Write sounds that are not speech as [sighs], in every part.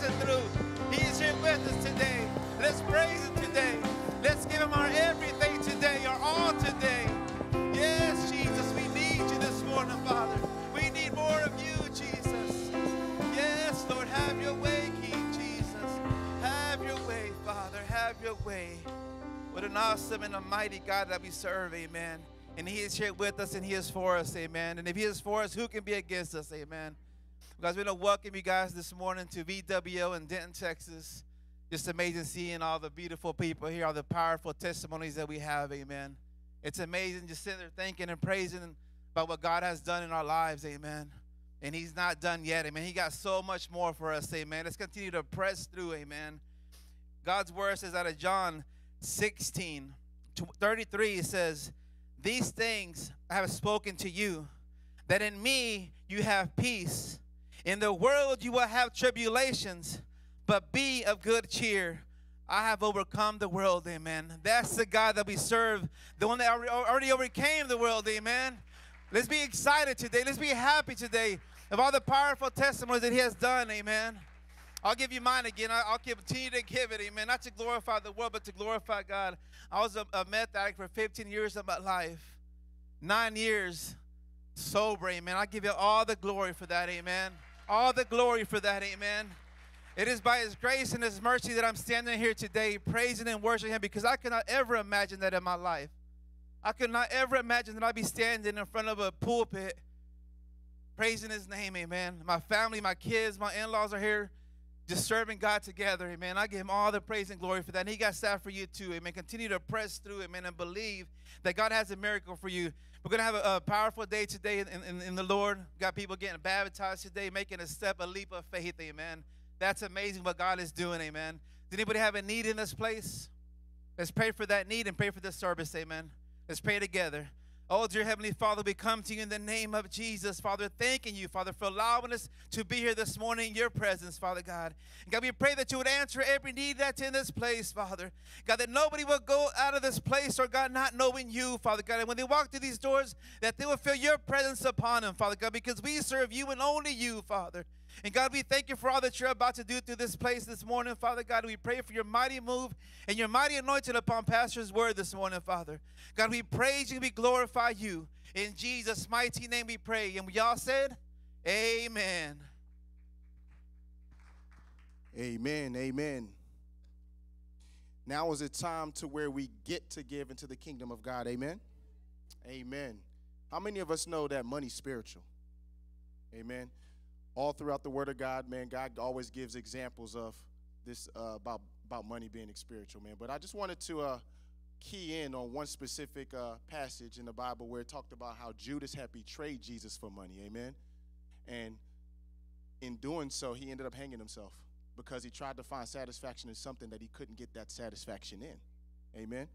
pressing through. He is here with us today. Let's praise him today. Let's give him our everything today, our all today. Yes, Jesus, we need you this morning, Father. We need more of you, Jesus. Yes, Lord, have your way, King Jesus. Have your way, Father. Have your way. What an awesome and a mighty God that we serve, amen. And He is here with us and He is for us, amen. And if He is for us, who can be against us, amen. Guys, we want to welcome you guys this morning to VWO in Denton, Texas. Just amazing seeing all the beautiful people here, all the powerful testimonies that we have, amen. It's amazing just sitting there thinking and praising about what God has done in our lives, amen. And He's not done yet, amen. He got so much more for us, amen. Let's continue to press through, amen. God's word says out of John 16, 33, it says, These things I have spoken to you, that in me you have peace. In the world you will have tribulations, but be of good cheer. I have overcome the world, amen. That's the God that we serve, the one that already overcame the world, amen. Let's be excited today. Let's be happy today of all the powerful testimonies that He has done, amen. I'll give you mine again. I'll continue to give it, amen. Not to glorify the world, but to glorify God. I was a, a meth addict for 15 years of my life, nine years sober, amen. I give you all the glory for that, amen. All the glory for that, amen. It is by His grace and His mercy that I'm standing here today, praising and worshiping Him, because I could not ever imagine that in my life. I could not ever imagine that I'd be standing in front of a pulpit praising His name, amen. My family, my kids, my in laws are here just serving God together, amen. I give him all the praise and glory for that. And he got staff for you too, amen. Continue to press through, amen, and believe that God has a miracle for you. We're going to have a, a powerful day today in, in, in the Lord. Got people getting baptized today, making a step, a leap of faith, amen. That's amazing what God is doing, amen. Does anybody have a need in this place? Let's pray for that need and pray for this service, amen. Let's pray together. Oh, dear Heavenly Father, we come to you in the name of Jesus, Father, thanking you, Father, for allowing us to be here this morning in your presence, Father God. God, we pray that you would answer every need that's in this place, Father. God, that nobody will go out of this place, or God, not knowing you, Father God. And when they walk through these doors, that they will feel your presence upon them, Father God, because we serve you and only you, Father. And God, we thank you for all that you're about to do through this place this morning, Father God. We pray for your mighty move and your mighty anointing upon Pastor's word this morning, Father. God, we praise you, we glorify you. In Jesus' mighty name we pray. And we all said, Amen. Amen. Amen. Now is the time to where we get to give into the kingdom of God. Amen. Amen. How many of us know that money's spiritual? Amen. All throughout the Word of God, man, God always gives examples of this uh, about about money being spiritual, man. But I just wanted to uh, key in on one specific uh, passage in the Bible where it talked about how Judas had betrayed Jesus for money. Amen. And in doing so, he ended up hanging himself because he tried to find satisfaction in something that he couldn't get that satisfaction in. Amen.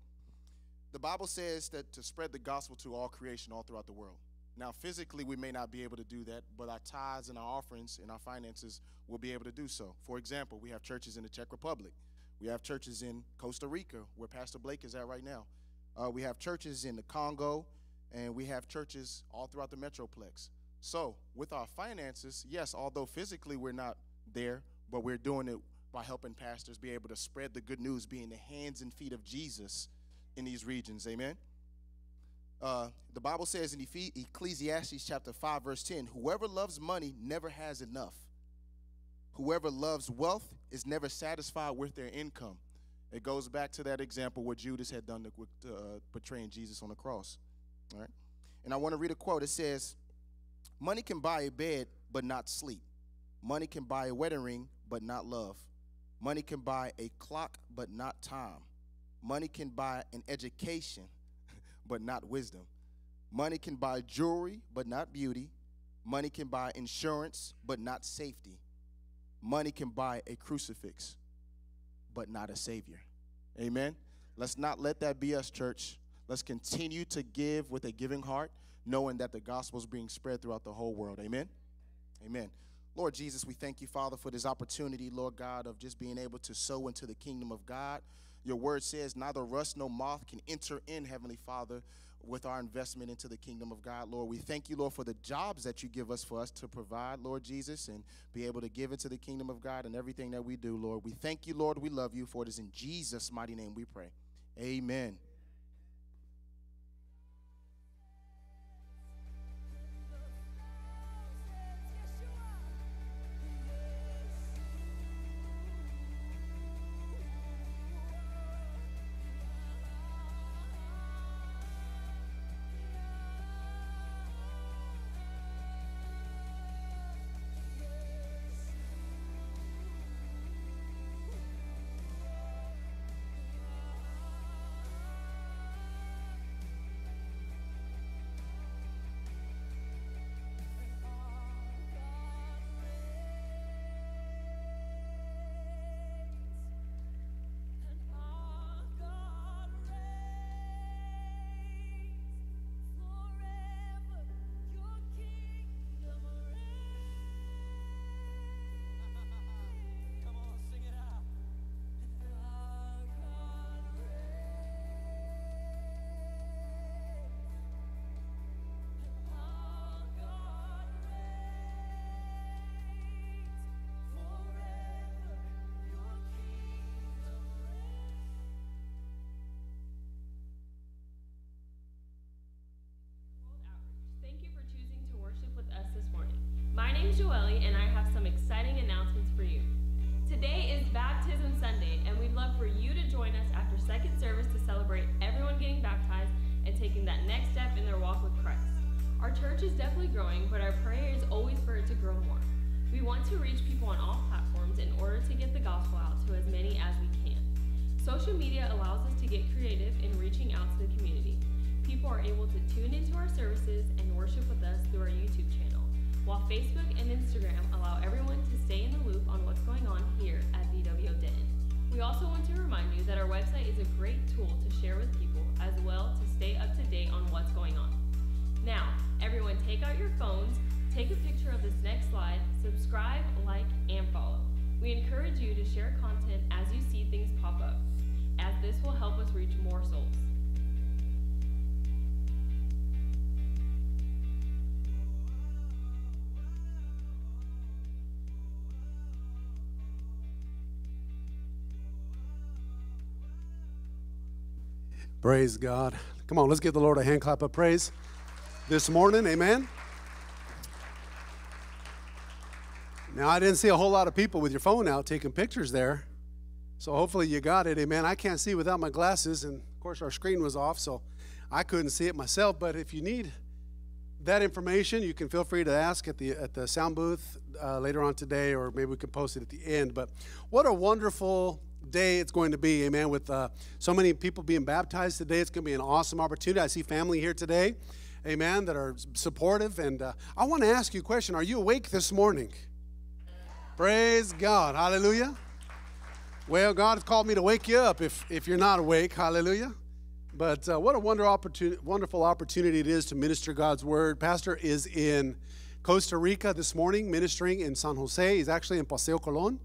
The Bible says that to spread the gospel to all creation all throughout the world. Now, physically, we may not be able to do that, but our tithes and our offerings and our finances will be able to do so. For example, we have churches in the Czech Republic. We have churches in Costa Rica, where Pastor Blake is at right now. Uh, we have churches in the Congo, and we have churches all throughout the Metroplex. So, with our finances, yes, although physically we're not there, but we're doing it by helping pastors be able to spread the good news, being the hands and feet of Jesus in these regions. Amen. Uh, the Bible says in Ecclesiastes chapter 5, verse 10 whoever loves money never has enough. Whoever loves wealth is never satisfied with their income. It goes back to that example where Judas had done with uh, portraying Jesus on the cross. All right. And I want to read a quote. It says, Money can buy a bed, but not sleep. Money can buy a wedding ring, but not love. Money can buy a clock, but not time. Money can buy an education, but not wisdom. Money can buy jewelry, but not beauty. Money can buy insurance, but not safety. Money can buy a crucifix, but not a savior. Amen. Let's not let that be us, church. Let's continue to give with a giving heart, knowing that the gospel is being spread throughout the whole world. Amen. Amen. Lord Jesus, we thank you, Father, for this opportunity, Lord God, of just being able to sow into the kingdom of God. Your word says, neither rust nor moth can enter in, Heavenly Father, with our investment into the kingdom of God, Lord. We thank you, Lord, for the jobs that you give us for us to provide, Lord Jesus, and be able to give into the kingdom of God and everything that we do, Lord. We thank you, Lord. We love you, for it is in Jesus' mighty name we pray. Amen. Joelle, and I have some exciting announcements for you. Today is Baptism Sunday, and we'd love for you to join us after second service to celebrate everyone getting baptized and taking that next step in their walk with Christ. Our church is definitely growing, but our prayer is always for it to grow more. We want to reach people on all platforms in order to get the gospel out to as many as we can. Social media allows us to get creative in reaching out to the community. People are able to tune into our services and worship with us through our YouTube channel, while Facebook and Instagram allow everyone to stay in the loop on what's going on here at VWO Denton. We also want to remind you that our website is a great tool to share with people as well to stay up to date on what's going on. Now, everyone take out your phones, take a picture of this next slide, subscribe, like, and follow. We encourage you to share content as you see things pop up, as this will help us reach more souls. Praise God. Come on, let's give the Lord a hand clap of praise this morning. Amen. Now, I didn't see a whole lot of people with your phone out taking pictures there. So hopefully you got it. Amen. I can't see without my glasses. And of course, our screen was off, so I couldn't see it myself. But if you need that information, you can feel free to ask at the at the sound booth uh, later on today, or maybe we can post it at the end. But what a wonderful day it's going to be, amen. With uh, so many people being baptized today, it's going to be an awesome opportunity. I see family here today, amen, that are supportive. And uh, I want to ask you a question: Are you awake this morning? Praise God, Hallelujah. Well, God has called me to wake you up if if you're not awake, Hallelujah. But uh, what a wonder wonderful opportunity it is to minister God's word. Pastor is in Costa Rica this morning, ministering in San Jose. He's actually in Paseo Colon.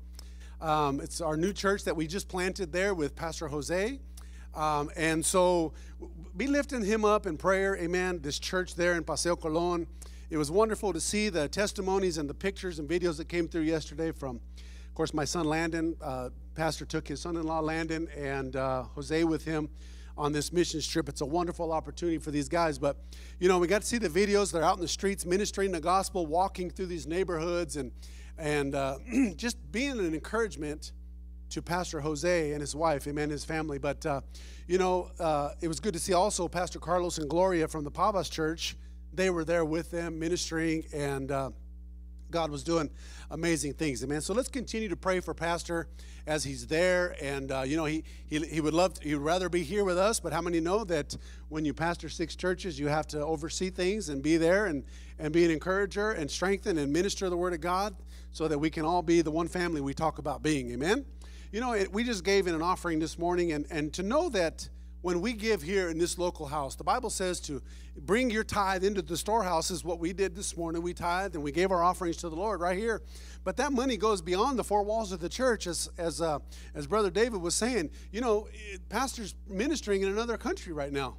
Um, it's our new church that we just planted there with Pastor Jose. Um, and so be lifting him up in prayer. Amen. This church there in Paseo Colon. It was wonderful to see the testimonies and the pictures and videos that came through yesterday from, of course, my son Landon. Uh, Pastor took his son in law Landon and uh, Jose with him on this mission trip. It's a wonderful opportunity for these guys. But, you know, we got to see the videos. They're out in the streets ministering the gospel, walking through these neighborhoods, and, and uh, [clears throat] just being an encouragement to Pastor Jose and his wife, amen, his family. But, uh, you know, uh, it was good to see also Pastor Carlos and Gloria from the Pavas Church they were there with them ministering, and uh, God was doing amazing things. Amen. So let's continue to pray for Pastor as he's there. And, uh, you know, he, he, he would love, to, he would rather be here with us, but how many know that when you pastor six churches, you have to oversee things and be there and, and be an encourager and strengthen and minister the word of God so that we can all be the one family we talk about being. Amen. You know, it, we just gave in an offering this morning, and, and to know that when we give here in this local house, the Bible says to bring your tithe into the storehouse is what we did this morning. We tithed and we gave our offerings to the Lord right here. But that money goes beyond the four walls of the church, as as uh, as Brother David was saying. You know, pastors ministering in another country right now.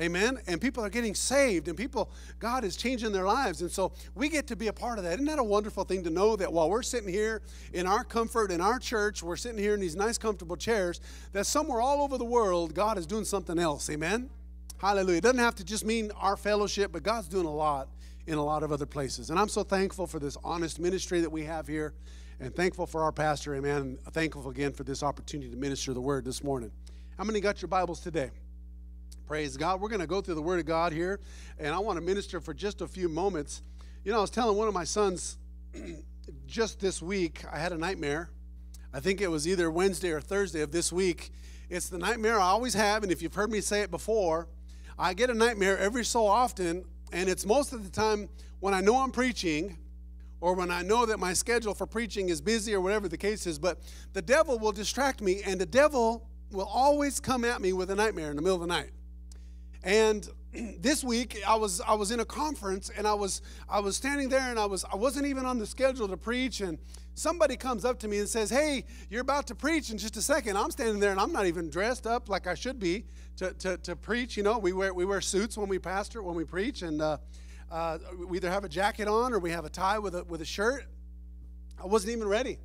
Amen. And people are getting saved, and people, God is changing their lives. And so we get to be a part of that. Isn't that a wonderful thing to know that while we're sitting here in our comfort, in our church, we're sitting here in these nice, comfortable chairs, that somewhere all over the world, God is doing something else. Amen. Hallelujah. It doesn't have to just mean our fellowship, but God's doing a lot in a lot of other places. And I'm so thankful for this honest ministry that we have here, and thankful for our pastor. Amen. Thankful again for this opportunity to minister the word this morning. How many got your Bibles today? Praise God. We're going to go through the Word of God here, and I want to minister for just a few moments. You know, I was telling one of my sons [clears throat] just this week, I had a nightmare. I think it was either Wednesday or Thursday of this week. It's the nightmare I always have, and if you've heard me say it before, I get a nightmare every so often, and it's most of the time when I know I'm preaching or when I know that my schedule for preaching is busy or whatever the case is, but the devil will distract me, and the devil will always come at me with a nightmare in the middle of the night. And [clears throat] this week I was I was in a conference and I was I was standing there and I was I wasn't even on the schedule to preach and somebody comes up to me and says, "Hey, you're about to preach in just a second. I'm standing there and I'm not even dressed up like I should be to, to, to preach. You know, we wear we wear suits when we pastor when we preach, and uh, uh, we either have a jacket on or we have a tie with a with a shirt. I wasn't even ready.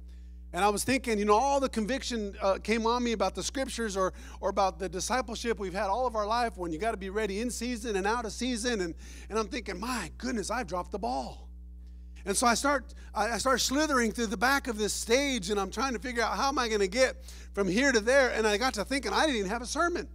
And I was thinking, you know, all the conviction uh, came on me about the scriptures or, or about the discipleship we've had all of our life when you got to be ready in season and out of season. And, and I'm thinking, my goodness, I've dropped the ball. And so I start, I start slithering through the back of this stage and I'm trying to figure out how am I going to get from here to there. And I got to thinking, I didn't even have a sermon.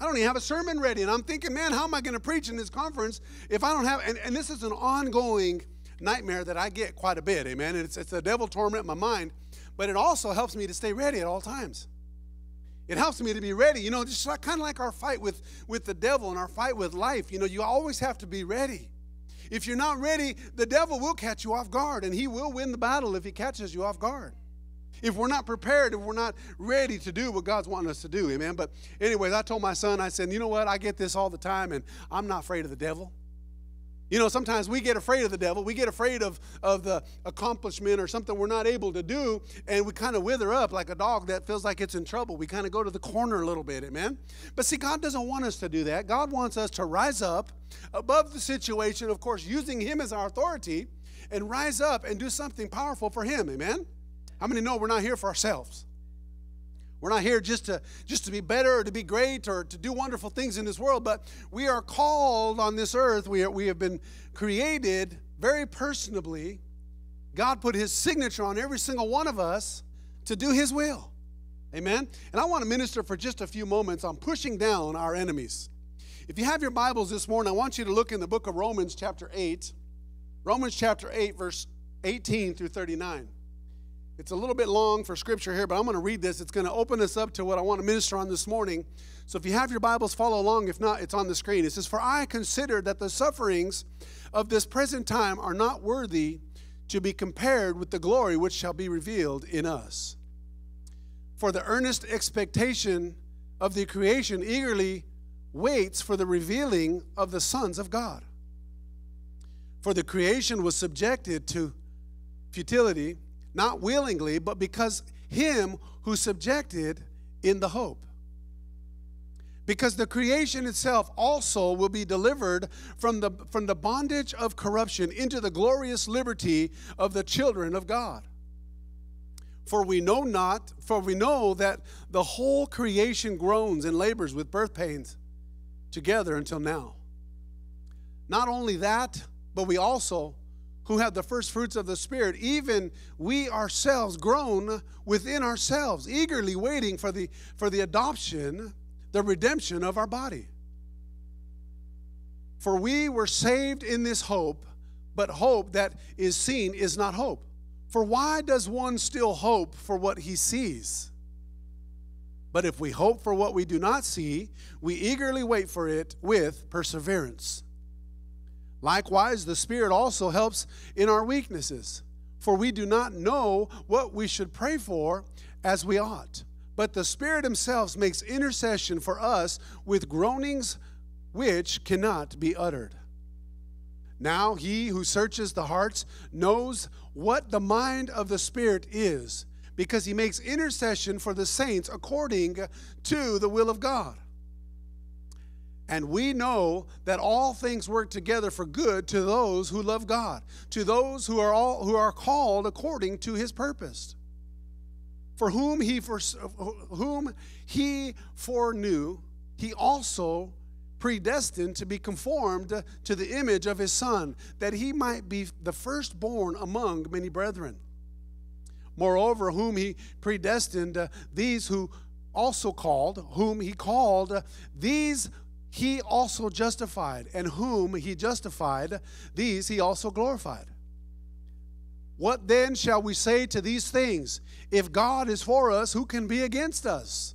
I don't even have a sermon ready. And I'm thinking, man, how am I going to preach in this conference if I don't have, and, and this is an ongoing nightmare that I get quite a bit, amen. And it's, it's a devil torment my mind, but it also helps me to stay ready at all times. It helps me to be ready, you know, just like, kind of like our fight with, with the devil and our fight with life. You know, you always have to be ready. If you're not ready, the devil will catch you off guard, and he will win the battle if he catches you off guard. If we're not prepared, if we're not ready to do what God's wanting us to do, amen. But, anyways, I told my son, I said, you know what? I get this all the time, and I'm not afraid of the devil. You know, sometimes we get afraid of the devil. We get afraid of, of the accomplishment or something we're not able to do, and we kind of wither up like a dog that feels like it's in trouble. We kind of go to the corner a little bit, amen? But see, God doesn't want us to do that. God wants us to rise up above the situation, of course, using Him as our authority, and rise up and do something powerful for Him, amen? How many know we're not here for ourselves? We're not here just to just to be better or to be great or to do wonderful things in this world, but we are called on this earth. We are, we have been created very personably. God put his signature on every single one of us to do his will. Amen. And I want to minister for just a few moments on pushing down our enemies. If you have your Bibles this morning, I want you to look in the book of Romans chapter 8. Romans chapter 8 verse 18 through 39. It's a little bit long for scripture here, but I'm going to read this. It's going to open us up to what I want to minister on this morning. So if you have your Bibles, follow along. If not, it's on the screen. It says, For I consider that the sufferings of this present time are not worthy to be compared with the glory which shall be revealed in us. For the earnest expectation of the creation eagerly waits for the revealing of the sons of God. For the creation was subjected to futility not willingly, but because him who subjected in the hope. Because the creation itself also will be delivered from the, from the bondage of corruption into the glorious liberty of the children of God. For we know not, for we know that the whole creation groans and labors with birth pains together until now. Not only that, but we also who have the first fruits of the Spirit, even we ourselves groan within ourselves, eagerly waiting for the, for the adoption, the redemption of our body. For we were saved in this hope, but hope that is seen is not hope. For why does one still hope for what he sees? But if we hope for what we do not see, we eagerly wait for it with perseverance. Likewise, the Spirit also helps in our weaknesses, for we do not know what we should pray for as we ought. But the Spirit Himself makes intercession for us with groanings which cannot be uttered. Now, He who searches the hearts knows what the mind of the Spirit is, because He makes intercession for the saints according to the will of God. And we know that all things work together for good to those who love God, to those who are all who are called according to his purpose. For whom he for, whom he foreknew, he also predestined to be conformed to the image of his son, that he might be the firstborn among many brethren. Moreover, whom he predestined, uh, these who also called, whom he called, uh, these he also justified, and whom he justified, these he also glorified. What then shall we say to these things? If God is for us, who can be against us?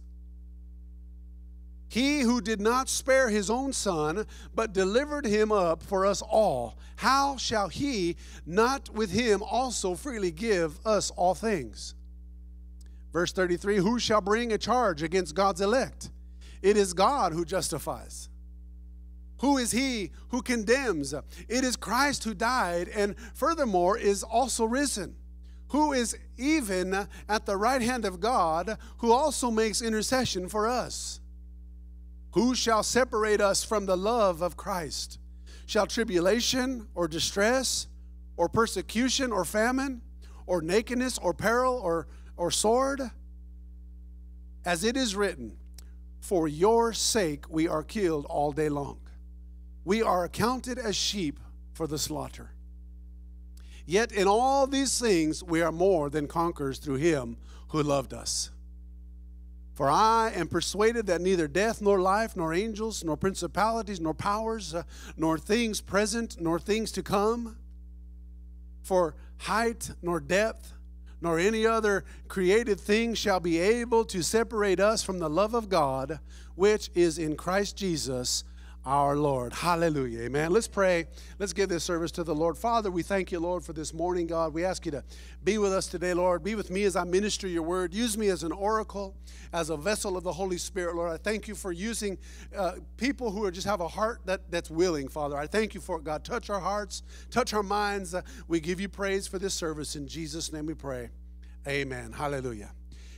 He who did not spare his own son, but delivered him up for us all, how shall he not with him also freely give us all things? Verse 33 Who shall bring a charge against God's elect? It is God who justifies. Who is he who condemns? It is Christ who died and furthermore is also risen, who is even at the right hand of God, who also makes intercession for us. Who shall separate us from the love of Christ? Shall tribulation or distress or persecution or famine or nakedness or peril or, or sword? As it is written, For your sake we are killed all day long. We are accounted as sheep for the slaughter. Yet in all these things we are more than conquerors through him who loved us. For I am persuaded that neither death, nor life, nor angels, nor principalities, nor powers, uh, nor things present, nor things to come, for height, nor depth, nor any other created thing shall be able to separate us from the love of God, which is in Christ Jesus our Lord. Hallelujah. Amen. Let's pray. Let's give this service to the Lord. Father, we thank you, Lord, for this morning, God. We ask you to be with us today, Lord. Be with me as I minister your word. Use me as an oracle, as a vessel of the Holy Spirit, Lord. I thank you for using uh, people who are just have a heart that, that's willing, Father. I thank you for it, God. Touch our hearts, touch our minds. Uh, we give you praise for this service. In Jesus' name we pray. Amen. Hallelujah.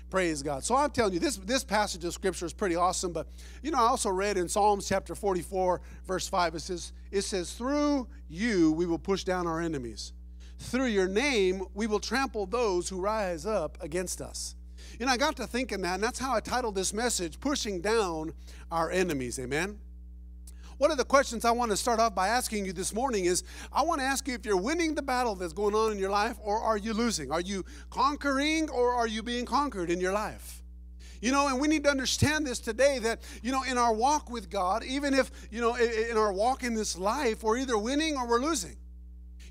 Praise God. So I'm telling you, this, this passage of scripture is pretty awesome. But you know, I also read in Psalms chapter 44, verse 5, it says, it says, Through you we will push down our enemies. Through your name we will trample those who rise up against us. You know, I got to thinking that, and that's how I titled this message, Pushing Down Our Enemies. Amen. One of the questions I want to start off by asking you this morning is I want to ask you if you're winning the battle that's going on in your life or are you losing? Are you conquering or are you being conquered in your life? You know, and we need to understand this today that, you know, in our walk with God, even if, you know, in our walk in this life, we're either winning or we're losing.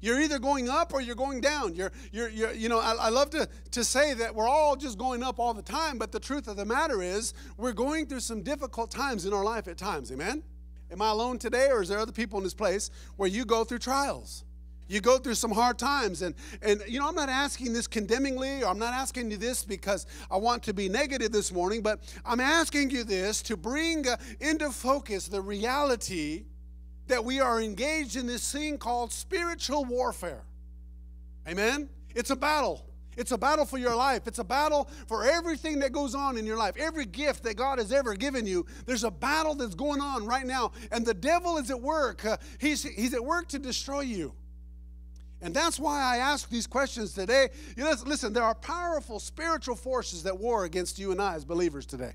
You're either going up or you're going down. You're, you're, you're you know, I, I love to, to say that we're all just going up all the time, but the truth of the matter is we're going through some difficult times in our life at times. Amen? Am I alone today, or is there other people in this place where you go through trials? You go through some hard times. And, and you know, I'm not asking this condemningly, or I'm not asking you this because I want to be negative this morning, but I'm asking you this to bring uh, into focus the reality that we are engaged in this thing called spiritual warfare. Amen? It's a battle. It's a battle for your life. It's a battle for everything that goes on in your life. Every gift that God has ever given you, there's a battle that's going on right now. And the devil is at work. Uh, he's, he's at work to destroy you. And that's why I ask these questions today. You know, listen, there are powerful spiritual forces that war against you and I as believers today.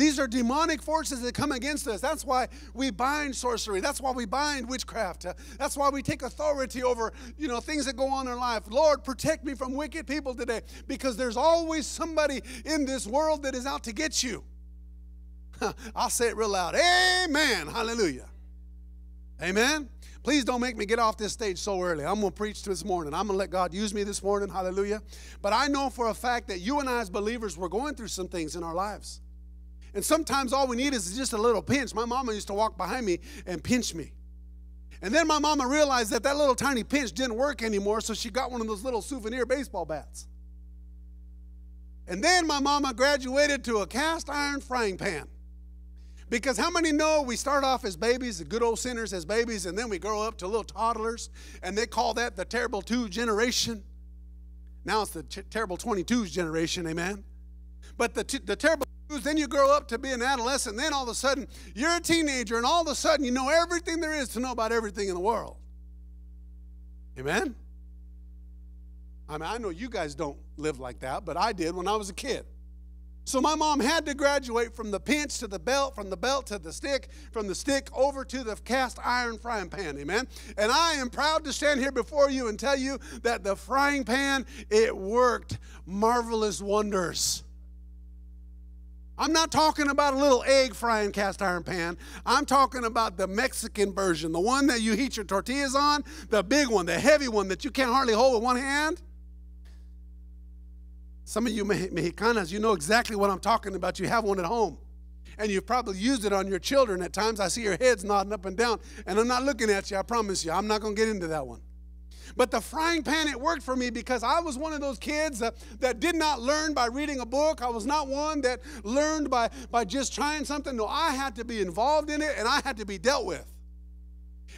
These are demonic forces that come against us. That's why we bind sorcery. That's why we bind witchcraft. That's why we take authority over, you know, things that go on in our life. Lord, protect me from wicked people today because there's always somebody in this world that is out to get you. [laughs] I'll say it real loud. Amen. Hallelujah. Amen. Please don't make me get off this stage so early. I'm going to preach this morning. I'm going to let God use me this morning. Hallelujah. But I know for a fact that you and I, as believers, we're going through some things in our lives. And sometimes all we need is just a little pinch. My mama used to walk behind me and pinch me. And then my mama realized that that little tiny pinch didn't work anymore, so she got one of those little souvenir baseball bats. And then my mama graduated to a cast iron frying pan. Because how many know we start off as babies, the good old sinners as babies, and then we grow up to little toddlers, and they call that the terrible two generation. Now it's the terrible 22s generation, amen? But the, the terrible then you grow up to be an adolescent, then all of a sudden you're a teenager, and all of a sudden you know everything there is to know about everything in the world. Amen? I mean, I know you guys don't live like that, but I did when I was a kid. So my mom had to graduate from the pinch to the belt, from the belt to the stick, from the stick over to the cast iron frying pan. Amen. And I am proud to stand here before you and tell you that the frying pan, it worked marvelous wonders. I'm not talking about a little egg frying cast iron pan. I'm talking about the Mexican version, the one that you heat your tortillas on, the big one, the heavy one that you can't hardly hold with one hand. Some of you Mexicanas, you know exactly what I'm talking about. You have one at home. And you've probably used it on your children at times. I see your heads nodding up and down. And I'm not looking at you, I promise you. I'm not going to get into that one. But the frying pan, it worked for me because I was one of those kids that, that did not learn by reading a book. I was not one that learned by, by just trying something. No, I had to be involved in it and I had to be dealt with.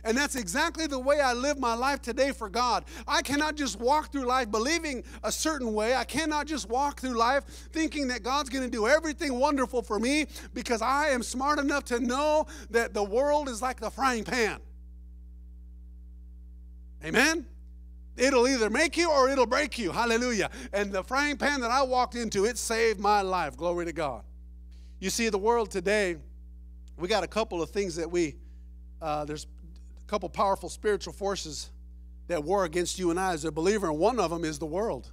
And that's exactly the way I live my life today for God. I cannot just walk through life believing a certain way. I cannot just walk through life thinking that God's going to do everything wonderful for me because I am smart enough to know that the world is like the frying pan. Amen? It'll either make you or it'll break you. Hallelujah. And the frying pan that I walked into, it saved my life. Glory to God. You see, the world today, we got a couple of things that we, uh, there's a couple powerful spiritual forces that war against you and I as a believer, and one of them is the world.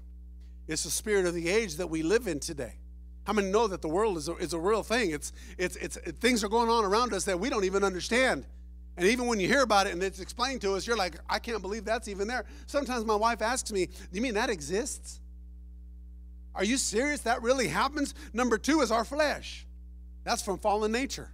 It's the spirit of the age that we live in today. How many know that the world is a, is a real thing? It's, it's, it's, it, things are going on around us that we don't even understand. And even when you hear about it and it's explained to us, you're like, I can't believe that's even there. Sometimes my wife asks me, you mean that exists? Are you serious? That really happens? Number two is our flesh. That's from fallen nature.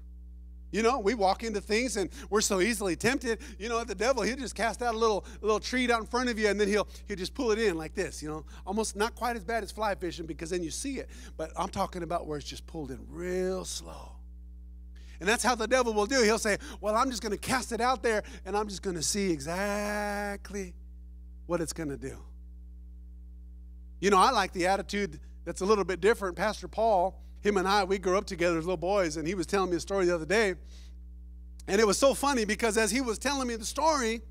You know, we walk into things and we're so easily tempted. You know, the devil, he'll just cast out a little little treat out in front of you and then he'll he'll just pull it in like this, you know. Almost not quite as bad as fly fishing because then you see it. But I'm talking about where it's just pulled in real slow. And that's how the devil will do. He'll say, Well, I'm just going to cast it out there and I'm just going to see exactly what it's going to do. You know, I like the attitude that's a little bit different. Pastor Paul, him and I, we grew up together as little boys, and he was telling me a story the other day. And it was so funny because as he was telling me the story,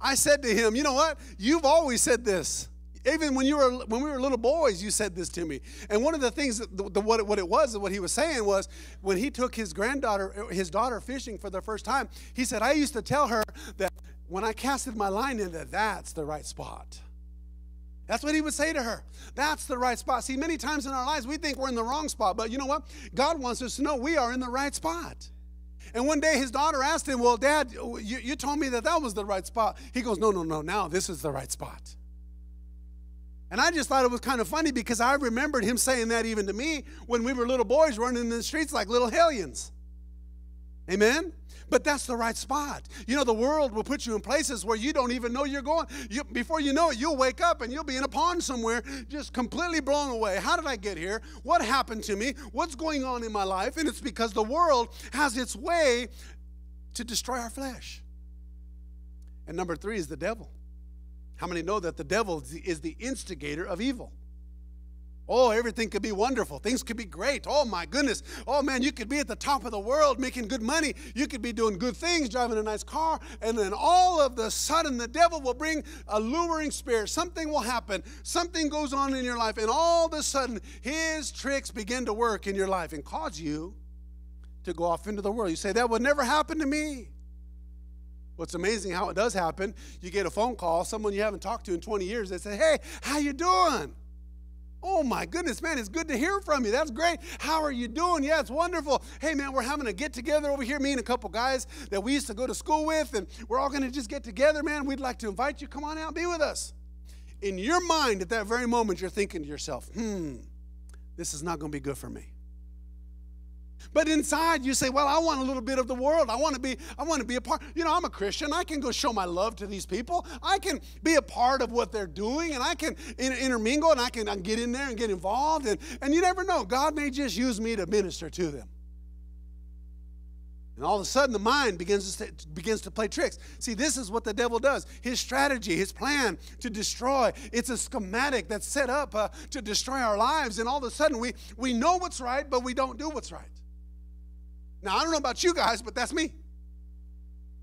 I said to him, You know what? You've always said this. Even when you were when we were little boys, you said this to me. And one of the things that the, the, what, it, what it was, what he was saying was, when he took his granddaughter, his daughter fishing for the first time, he said, I used to tell her that when I casted my line in, that that's the right spot. That's what he would say to her. That's the right spot. See, many times in our lives, we think we're in the wrong spot, but you know what? God wants us to know we are in the right spot. And one day his daughter asked him, Well, Dad, you, you told me that that was the right spot. He goes, No, no, no, now this is the right spot. And I just thought it was kind of funny because I remembered him saying that even to me when we were little boys running in the streets like little hellions. Amen? But that's the right spot. You know, the world will put you in places where you don't even know you're going. You, before you know it, you'll wake up and you'll be in a pond somewhere, just completely blown away. How did I get here? What happened to me? What's going on in my life? And it's because the world has its way to destroy our flesh. And number three is the devil. How many know that the devil is the instigator of evil? Oh, everything could be wonderful. Things could be great. Oh, my goodness. Oh, man, you could be at the top of the world making good money. You could be doing good things, driving a nice car. And then all of the sudden, the devil will bring a luring spirit. Something will happen. Something goes on in your life. And all of a sudden, his tricks begin to work in your life and cause you to go off into the world. You say, that would never happen to me. What's amazing how it does happen, you get a phone call, someone you haven't talked to in 20 years, they say, hey, how you doing? Oh my goodness, man, it's good to hear from you. That's great. How are you doing? Yeah, it's wonderful. Hey, man, we're having a get together over here, me and a couple guys that we used to go to school with, and we're all going to just get together, man. We'd like to invite you. Come on out and be with us. In your mind, at that very moment, you're thinking to yourself, hmm, this is not going to be good for me. But inside you say, "Well, I want a little bit of the world. I want to be I want to be a part. You know, I'm a Christian. I can go show my love to these people. I can be a part of what they're doing and I can inter- intermingle and I can, I can get in there and get involved and and you never know. God may just use me to minister to them. And all of a sudden, the mind begins to, begins to play tricks. See, this is what the devil does. His strategy, his plan to destroy, it's a schematic that's set up uh, to destroy our lives. And all of a sudden, we, we know what's right, but we don't do what's right. Now, I don't know about you guys, but that's me.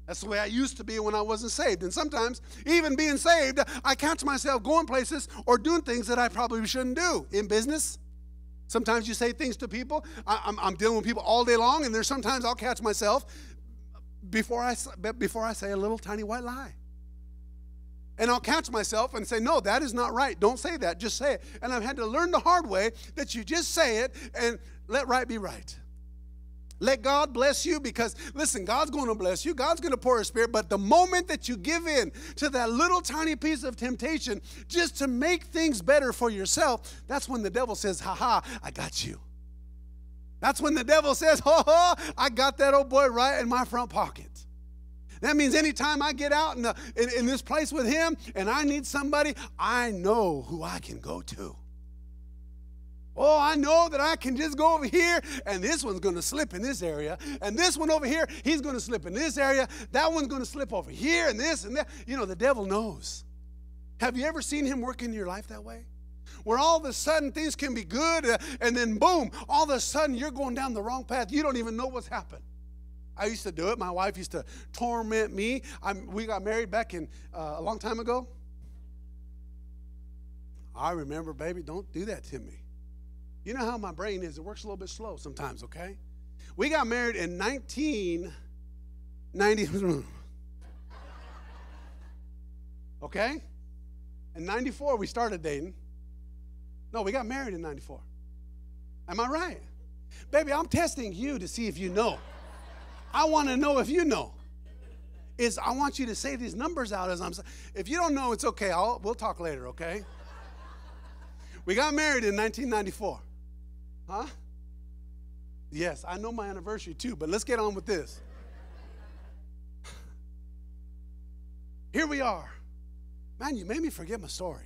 That's the way I used to be when I wasn't saved. And sometimes, even being saved, I catch myself going places or doing things that I probably shouldn't do in business. Sometimes you say things to people. I, am I'm dealing with people all day long, and there's sometimes I'll catch myself before I, before I say a little tiny white lie. And I'll catch myself and say, No, that is not right. Don't say that. Just say it. And I've had to learn the hard way that you just say it and let right be right. Let God bless you because, listen, God's going to bless you. God's going to pour His Spirit. But the moment that you give in to that little tiny piece of temptation just to make things better for yourself, that's when the devil says, Ha ha, I got you. That's when the devil says, Ho ho, I got that old boy right in my front pocket. That means anytime I get out in, the, in, in this place with him and I need somebody, I know who I can go to. Oh, I know that I can just go over here and this one's going to slip in this area. And this one over here, he's going to slip in this area. That one's going to slip over here and this and that. You know, the devil knows. Have you ever seen him work in your life that way? Where all of a sudden things can be good uh, and then boom, all of a sudden you're going down the wrong path. You don't even know what's happened. I used to do it. My wife used to torment me. I'm, we got married back in uh, a long time ago. I remember, baby, don't do that to me. You know how my brain is, it works a little bit slow sometimes, okay? We got married in 1990. [laughs] okay? In 94, we started dating. No, we got married in 94. Am I right? Baby, I'm testing you to see if you know. I want to know if you know. Is I want you to say these numbers out as I'm saying. If you don't know, it's okay. I'll, we'll talk later, okay? We got married in 1994. Huh? Yes, I know my anniversary too, but let's get on with this. [sighs] Here we are. Man, you made me forget my story.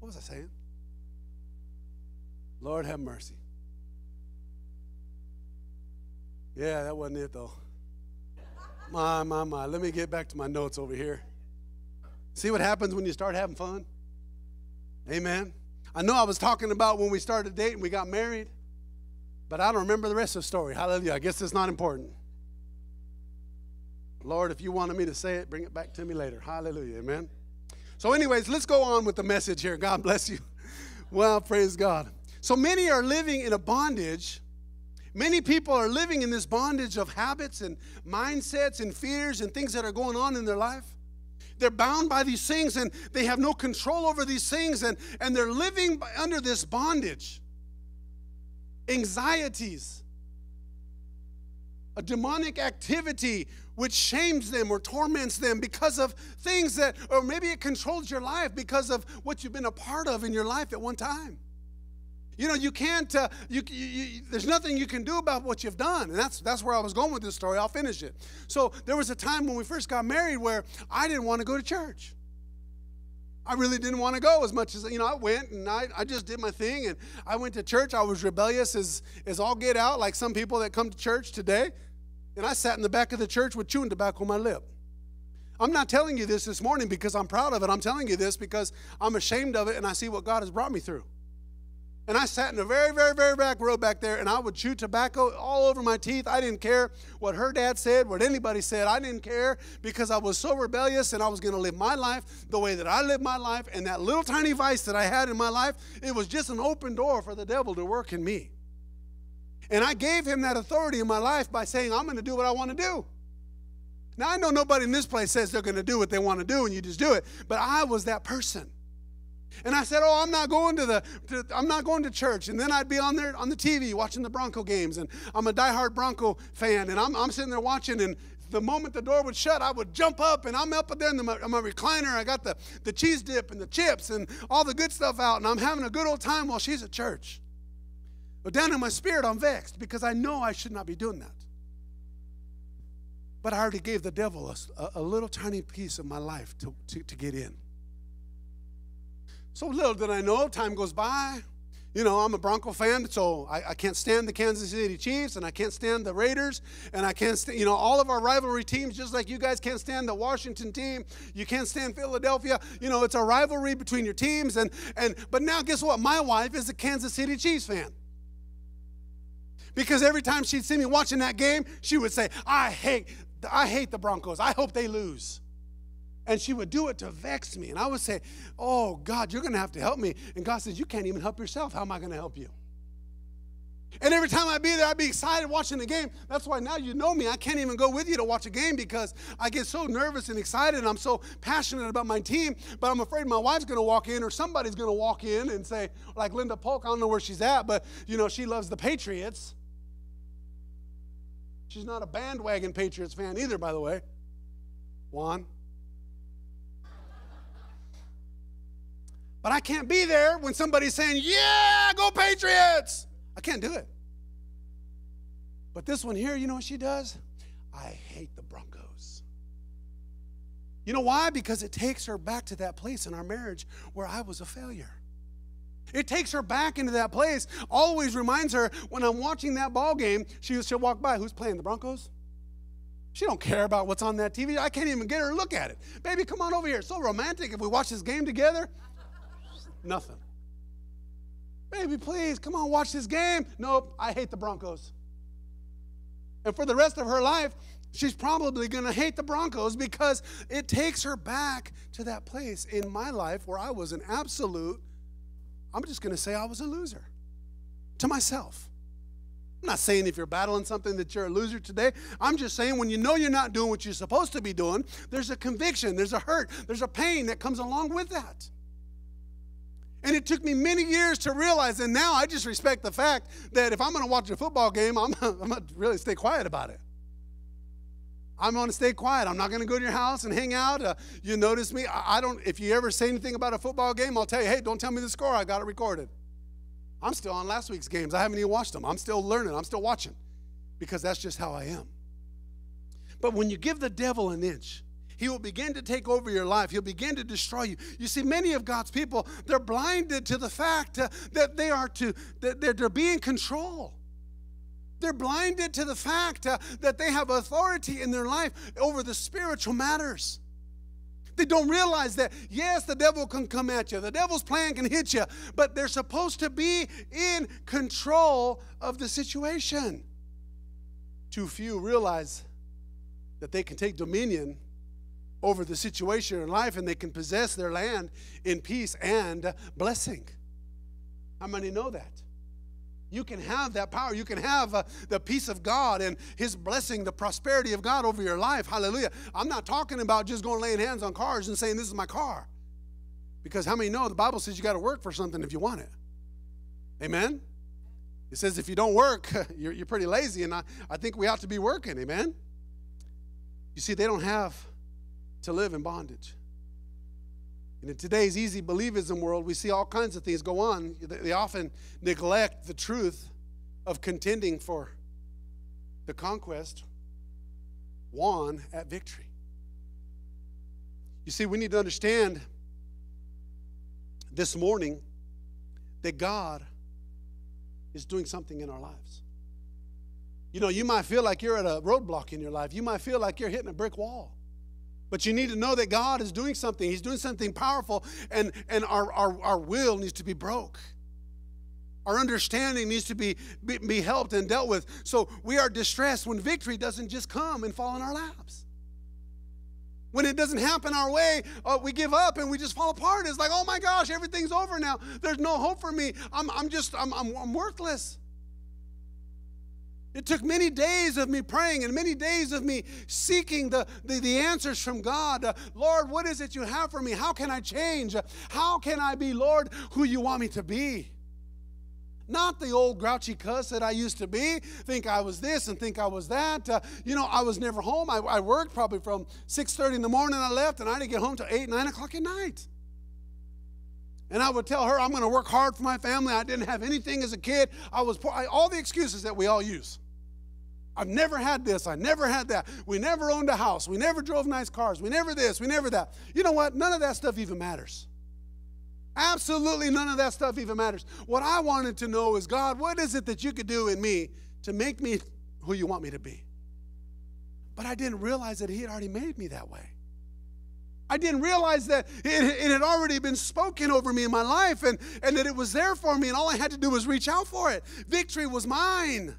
What was I saying? Lord have mercy. Yeah, that wasn't it though. My, my, my. Let me get back to my notes over here. See what happens when you start having fun? Amen. I know I was talking about when we started dating, we got married, but I don't remember the rest of the story. Hallelujah. I guess it's not important. Lord, if you wanted me to say it, bring it back to me later. Hallelujah. Amen. So, anyways, let's go on with the message here. God bless you. [laughs] Well, praise God. So many are living in a bondage. Many people are living in this bondage of habits and mindsets and fears and things that are going on in their life. They're bound by these things and they have no control over these things and, and they're living under this bondage. Anxieties, a demonic activity which shames them or torments them because of things that, or maybe it controls your life because of what you've been a part of in your life at one time. You know, you can't, uh, you, you, you, there's nothing you can do about what you've done. And that's, that's where I was going with this story. I'll finish it. So there was a time when we first got married where I didn't want to go to church. I really didn't want to go as much as, you know, I went and I, I just did my thing and I went to church. I was rebellious as, as all get out, like some people that come to church today. And I sat in the back of the church with chewing tobacco on my lip. I'm not telling you this this morning because I'm proud of it. I'm telling you this because I'm ashamed of it and I see what God has brought me through. And I sat in the very, very, very back row back there, and I would chew tobacco all over my teeth. I didn't care what her dad said, what anybody said. I didn't care because I was so rebellious and I was going to live my life the way that I lived my life. And that little tiny vice that I had in my life, it was just an open door for the devil to work in me. And I gave him that authority in my life by saying, I'm going to do what I want to do. Now, I know nobody in this place says they're going to do what they want to do and you just do it, but I was that person. And I said, "Oh, I'm not going to the, to, I'm not going to church." And then I'd be on there on the TV watching the Bronco games, and I'm a diehard Bronco fan, and I'm, I'm sitting there watching, and the moment the door would shut, I would jump up, and I'm up there in, the, in my recliner. I got the, the cheese dip and the chips and all the good stuff out, and I'm having a good old time while she's at church. But down in my spirit, I'm vexed because I know I should not be doing that. But I already gave the devil a, a little tiny piece of my life to, to, to get in. So little did I know, time goes by. You know, I'm a Bronco fan, so I, I, can't stand the Kansas City Chiefs, and I can't stand the Raiders, and I can't stand, you know, all of our rivalry teams, just like you guys can't stand the Washington team. You can't stand Philadelphia. You know, it's a rivalry between your teams. And, and but now, guess what? My wife is a Kansas City Chiefs fan. Because every time she'd see me watching that game, she would say, I hate, I hate the Broncos. I hope they lose. And she would do it to vex me. And I would say, Oh, God, you're going to have to help me. And God says, You can't even help yourself. How am I going to help you? And every time I'd be there, I'd be excited watching the game. That's why now you know me. I can't even go with you to watch a game because I get so nervous and excited. And I'm so passionate about my team, but I'm afraid my wife's going to walk in or somebody's going to walk in and say, like Linda Polk, I don't know where she's at, but you know, she loves the Patriots. She's not a bandwagon Patriots fan either, by the way. Juan. But I can't be there when somebody's saying, Yeah, go Patriots. I can't do it. But this one here, you know what she does? I hate the Broncos. You know why? Because it takes her back to that place in our marriage where I was a failure. It takes her back into that place. Always reminds her when I'm watching that ball game, she, she'll walk by. Who's playing the Broncos? She don't care about what's on that TV. I can't even get her to look at it. Baby, come on over here. It's so romantic if we watch this game together. Nothing. Baby, please, come on, watch this game. Nope, I hate the Broncos. And for the rest of her life, she's probably going to hate the Broncos because it takes her back to that place in my life where I was an absolute, I'm just going to say I was a loser to myself. I'm not saying if you're battling something that you're a loser today. I'm just saying when you know you're not doing what you're supposed to be doing, there's a conviction, there's a hurt, there's a pain that comes along with that. And it took me many years to realize, and now I just respect the fact that if I'm going to watch a football game, I'm, [laughs] I'm going to really stay quiet about it. I'm going to stay quiet. I'm not going to go to your house and hang out. Uh, you notice me. I, I, don't. If you ever say anything about a football game, I'll tell you, hey, don't tell me the score. I got it recorded. I'm still on last week's games. I haven't even watched them. I'm still learning. I'm still watching because that's just how I am. But when you give the devil an inch, he will begin to take over your life. He'll begin to destroy you. You see, many of God's people, they're blinded to the fact uh, that they are to, that they're to be in control. They're blinded to the fact uh, that they have authority in their life over the spiritual matters. They don't realize that, yes, the devil can come at you, the devil's plan can hit you, but they're supposed to be in control of the situation. Too few realize that they can take dominion over the situation in life and they can possess their land in peace and blessing. How many know that? You can have that power. You can have uh, the peace of God and His blessing, the prosperity of God over your life. Hallelujah. I'm not talking about just going laying hands on cars and saying, This is my car. Because how many know the Bible says you got to work for something if you want it? Amen? It says if you don't work, [laughs] you're, you're pretty lazy, and I, I think we ought to be working. Amen? You see, they don't have to live in bondage. And in today's easy believism world, we see all kinds of things go on. They often neglect the truth of contending for the conquest won at victory. You see, we need to understand this morning that God is doing something in our lives. You know, you might feel like you're at a roadblock in your life, you might feel like you're hitting a brick wall. But you need to know that God is doing something. He's doing something powerful, and, and our, our, our will needs to be broke. Our understanding needs to be, be, be helped and dealt with. So we are distressed when victory doesn't just come and fall in our laps. When it doesn't happen our way, uh, we give up and we just fall apart. It's like, oh my gosh, everything's over now. There's no hope for me. I'm, I'm just, I'm, I'm, I'm worthless. It took many days of me praying and many days of me seeking the, the, the answers from God. Uh, Lord, what is it you have for me? How can I change? How can I be, Lord, who you want me to be? Not the old grouchy cuss that I used to be, think I was this and think I was that. Uh, you know, I was never home. I, I worked probably from 6.30 in the morning I left, and I didn't get home till 8, 9 o'clock at night. And I would tell her I'm going to work hard for my family. I didn't have anything as a kid. I was poor. I, all the excuses that we all use. I've never had this. I never had that. We never owned a house. We never drove nice cars. We never this. We never that. You know what? None of that stuff even matters. Absolutely none of that stuff even matters. What I wanted to know is God, what is it that you could do in me to make me who you want me to be? But I didn't realize that He had already made me that way. I didn't realize that it, it, had already been spoken over me in my life and, and that it was there for me, and all I had to do was reach out for it. Victory was mine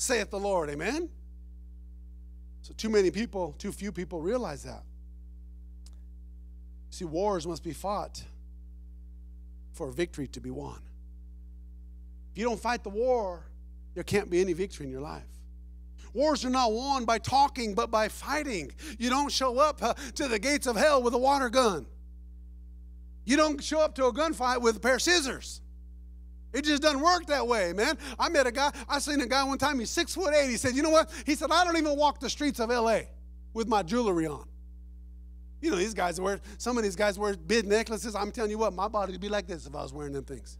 saith the Lord. Amen? So, too many people, too few people realize that. See, wars must be fought for victory to be won. If you don't fight the war, there can't be any victory in your life. Wars are not won by talking, but by fighting. You don't show up uh, to the gates of hell with a water gun. You don't show up to a gunfight with a pair of scissors. It just doesn't work that way, man. I met a guy, I seen a guy one time, he's six foot eight. He said, You know what? He said, I don't even walk the streets of LA with my jewelry on. You know, these guys wear, some of these guys wear big necklaces. I'm telling you what, my body would be like this if I was wearing them things.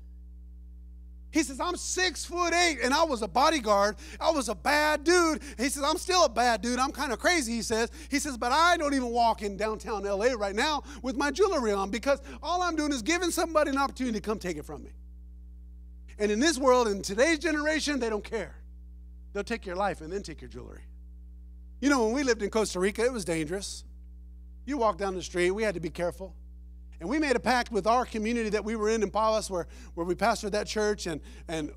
He says, I'm six foot eight and I was a bodyguard. I was a bad dude. He says, I'm still a bad dude. I'm kind of crazy, he says. He says, but I don't even walk in downtown LA right now with my jewelry on because all I'm doing is giving somebody an opportunity to come take it from me. And in this world, in today's generation, they don't care. They'll take your life and then take your jewelry. You know, when we lived in Costa Rica, it was dangerous. You walk down the street, we had to be careful. And we made a pact with our community that we were in in Palos, where, where we pastored that church. And, and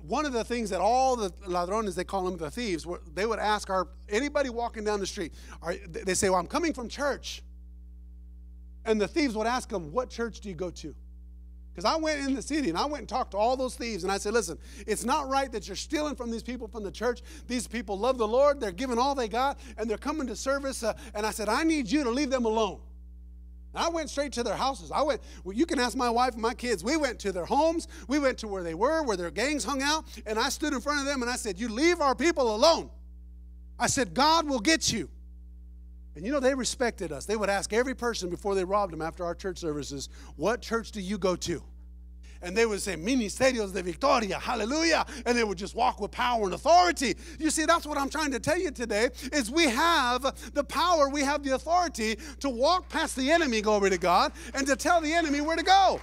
one of the things that all the ladrones, they call them the thieves, they would ask our anybody walking down the street, are, they say, Well, I'm coming from church. And the thieves would ask them, What church do you go to? Because I went in the city and I went and talked to all those thieves and I said, listen, it's not right that you're stealing from these people from the church. These people love the Lord, they're giving all they got, and they're coming to service. Uh, and I said, I need you to leave them alone. And I went straight to their houses. I went, well, you can ask my wife and my kids. We went to their homes, we went to where they were, where their gangs hung out, and I stood in front of them and I said, You leave our people alone. I said, God will get you. And you know, they respected us. They would ask every person before they robbed them after our church services, What church do you go to? And they would say, Ministerios de Victoria, hallelujah. And they would just walk with power and authority. You see, that's what I'm trying to tell you today is we have the power, we have the authority to walk past the enemy, glory to God, and to tell the enemy where to go.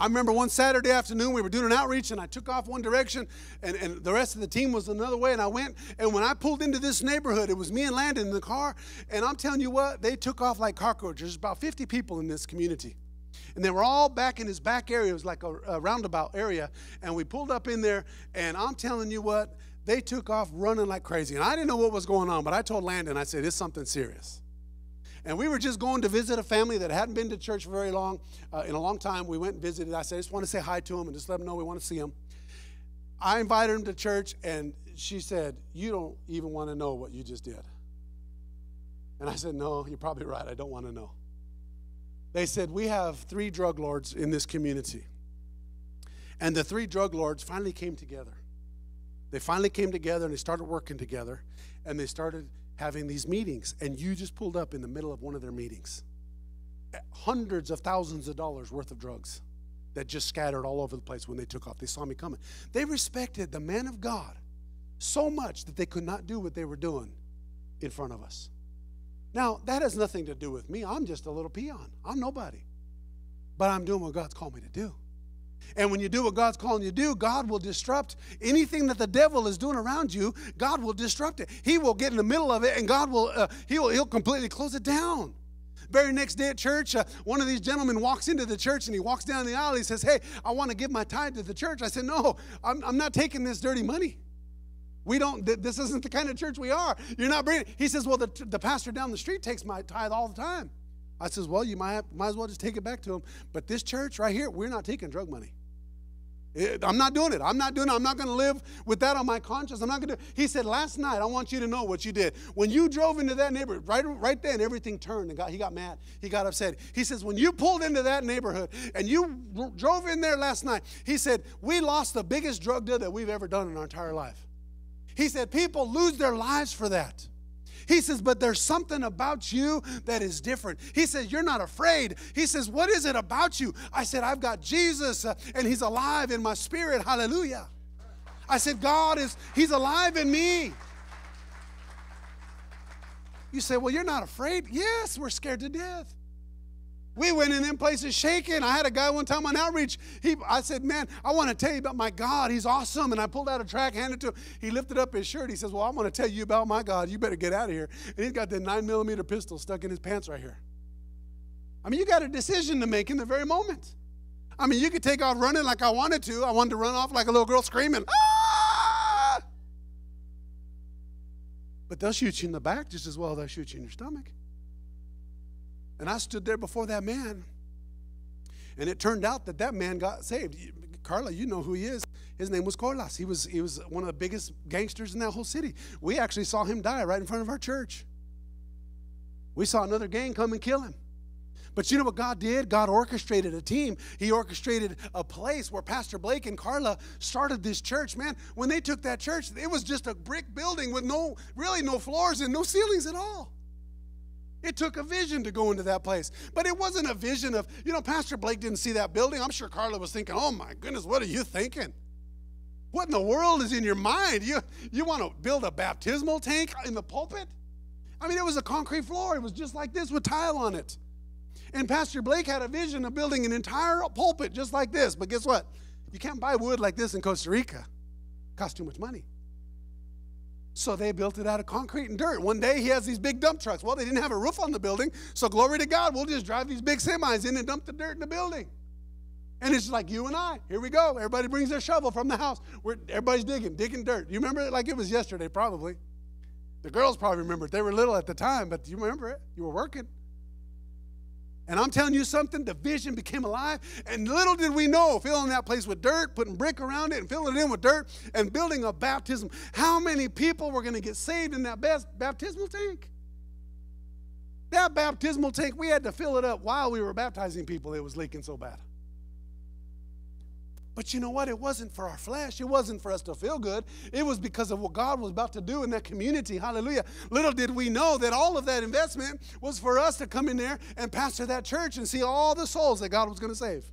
I remember one Saturday afternoon, we were doing an outreach, and I took off one direction, and, and the rest of the team was another way. And I went, and when I pulled into this neighborhood, it was me and Landon in the car. And I'm telling you what, they took off like cockroaches. There's about 50 people in this community. And they were all back in this back area. It was like a, a roundabout area. And we pulled up in there, and I'm telling you what, they took off running like crazy. And I didn't know what was going on, but I told Landon, I said, it's something serious. And we were just going to visit a family that hadn't been to church very long, uh, in a long time. We went and visited. I said, I just want to say hi to them and just let them know we want to see them. I invited them to church, and she said, You don't even want to know what you just did. And I said, No, you're probably right. I don't want to know. They said, We have three drug lords in this community. And the three drug lords finally came together. They finally came together and they started working together and they started having these meetings, and you just pulled up in the middle of one of their meetings. Hundreds of thousands of dollars worth of drugs that just scattered all over the place when they took off. They saw me coming. They respected the man of God so much that they could not do what they were doing in front of us. Now, that has nothing to do with me. I'm just a little peon. I'm nobody. But I'm doing what God's called me to do. And when you do what God's calling you to do, God will disrupt anything that the devil is doing around you. God will disrupt it. He will get in the middle of it, and God will uh, he'll he'll completely close it down. Very next day at church, uh, one of these gentlemen walks into the church and he walks down the aisle. He says, "Hey, I want to give my tithe to the church." I said, "No, I'm, I'm not taking this dirty money." We don't, this isn't the kind of church we are. You're not bringing, he says, well, the, the pastor down the street takes my tithe all the time. I says, well, you might, might as well just take it back to him. But this church right here, we're not taking drug money. Eh, I'm not doing it. I'm not doing it. I'm not going to live with that on my conscience. I'm not going to. He said, last night, I want you to know what you did. When you drove into that neighborhood, right, right then, everything turned and got, he got mad. He got upset. He says, when you pulled into that neighborhood and you drove in there last night, he said, we lost the biggest drug deal that we've ever done in our entire life. He said, people lose their lives for that. He says, but there's something about you that is different. He says, You're not afraid. He says, What is it about you? I said, I've got Jesus uh, and He's alive in my spirit. Hallelujah. I said, God is, He's alive in me. You say, Well, you're not afraid? Yes, we're scared to death. We went in them places shaking. I had a guy one time on outreach. He, I said, "Man, I want to tell you about my God. He's awesome." And I pulled out a track, handed to him. He lifted up his shirt. He says, "Well, I want to tell you about my God. You better get out of here." And he's got the nine millimeter pistol stuck in his pants right here. I mean, you got a decision to make in the very moment. I mean, you could take off running like I wanted to. I wanted to run off like a little girl screaming, "Ah!" But they'll shoot you in the back just as well as they'll shoot you in your stomach. And I stood there before that man. And it turned out that that man got saved. Carla, you know who he is. His name was Colas. He was, he was one of the biggest gangsters in that whole city. We actually saw him die right in front of our church. We saw another gang come and kill him. But you know what God did? God orchestrated a team. He orchestrated a place where Pastor Blake and Carla started this church. Man, when they took that church, it was just a brick building with no, really no floors and no ceilings at all. It took a vision to go into that place. But it wasn't a vision of, you know, Pastor Blake didn't see that building. I'm sure Carla was thinking, oh my goodness, what are you thinking? What in the world is in your mind? You, you want to build a baptismal tank in the pulpit? I mean, it was a concrete floor. It was just like this with tile on it. And Pastor Blake had a vision of building an entire pulpit just like this. But guess what? You can't buy wood like this in Costa Rica. It costs too much money. So they built it out of concrete and dirt. One day he has these big dump trucks. Well, they didn't have a roof on the building, so glory to God, we'll just drive these big semis in and dump the dirt in the building. And it's like you and I. Here we go. Everybody brings their shovel from the house. We're, everybody's digging, digging dirt. You remember it like it was yesterday, probably. The girls probably remember it. They were little at the time, but you remember it. You were working. And I'm telling you something, the vision became alive. And little did we know, filling that place with dirt, putting brick around it, and filling it in with dirt, and building a baptism. How many people were going to get saved in that best baptismal tank? That baptismal tank, we had to fill it up while we were baptizing people. It was leaking so bad. But you know what? It wasn't for our flesh. It wasn't for us to feel good. It was because of what God was about to do in that community. Hallelujah. Little did we know that all of that investment was for us to come in there and pastor that church and see all the souls that God was going to save.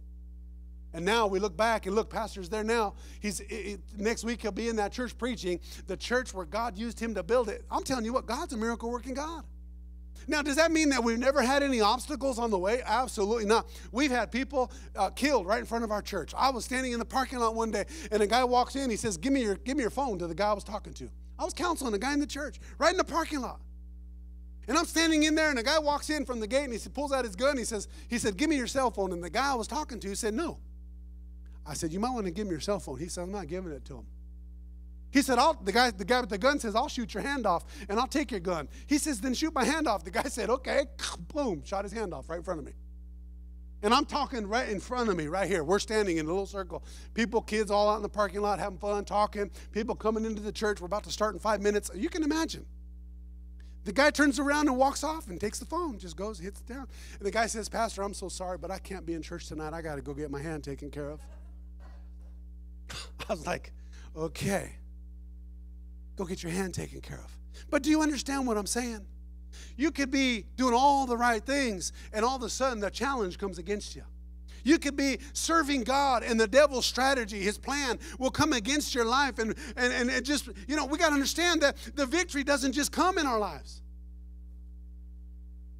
And now we look back and look, pastor's there now. He's it, next week he'll be in that church preaching, the church where God used him to build it. I'm telling you what, God's a miracle working God. Now, does that mean that we've never had any obstacles on the way? Absolutely not. We've had people uh, killed right in front of our church. I was standing in the parking lot one day, and a guy walks in. He says, "Give me your, give me your phone." To the guy I was talking to. I was counseling a guy in the church, right in the parking lot. And I'm standing in there, and a guy walks in from the gate, and he pulls out his gun. He says, "He said, give me your cell phone." And the guy I was talking to said, "No." I said, "You might want to give me your cell phone." He said, "I'm not giving it to him." He said, I'll, the, guy, the guy with the gun says, I'll shoot your hand off and I'll take your gun. He says, then shoot my hand off. The guy said, okay, [laughs] boom, shot his hand off right in front of me. And I'm talking right in front of me, right here. We're standing in a little circle. People, kids all out in the parking lot having fun, talking. People coming into the church. We're about to start in five minutes. You can imagine. The guy turns around and walks off and takes the phone, just goes, hits it down. And the guy says, Pastor, I'm so sorry, but I can't be in church tonight. I got to go get my hand taken care of. [laughs] I was like, okay. Go get your hand taken care of. But do you understand what I'm saying? You could be doing all the right things, and all of a sudden the challenge comes against you. You could be serving God, and the devil's strategy, his plan, will come against your life. And, and, and it just, you know, we got to understand that the victory doesn't just come in our lives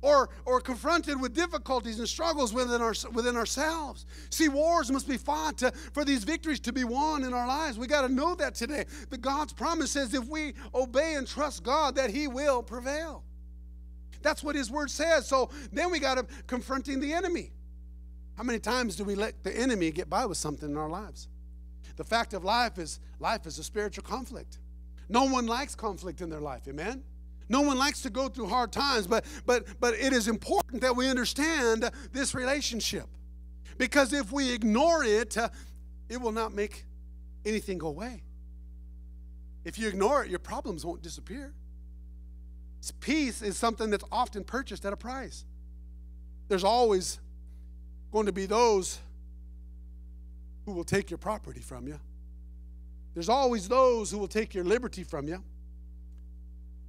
or, or confronted with difficulties and struggles within, our, within ourselves. See, wars must be fought to, for these victories to be won in our lives. We got to know that today. That God's promise says if we obey and trust God, that He will prevail. That's what His Word says. So then we got to confronting the enemy. How many times do we let the enemy get by with something in our lives? The fact of life is life is a spiritual conflict. No one likes conflict in their life. Amen. No one likes to go through hard times, but, but, but it is important that we understand this relationship. Because if we ignore it, uh, it will not make anything go away. If you ignore it, your problems won't disappear. Peace is something that's often purchased at a price. There's always going to be those who will take your property from you. There's always those who will take your liberty from you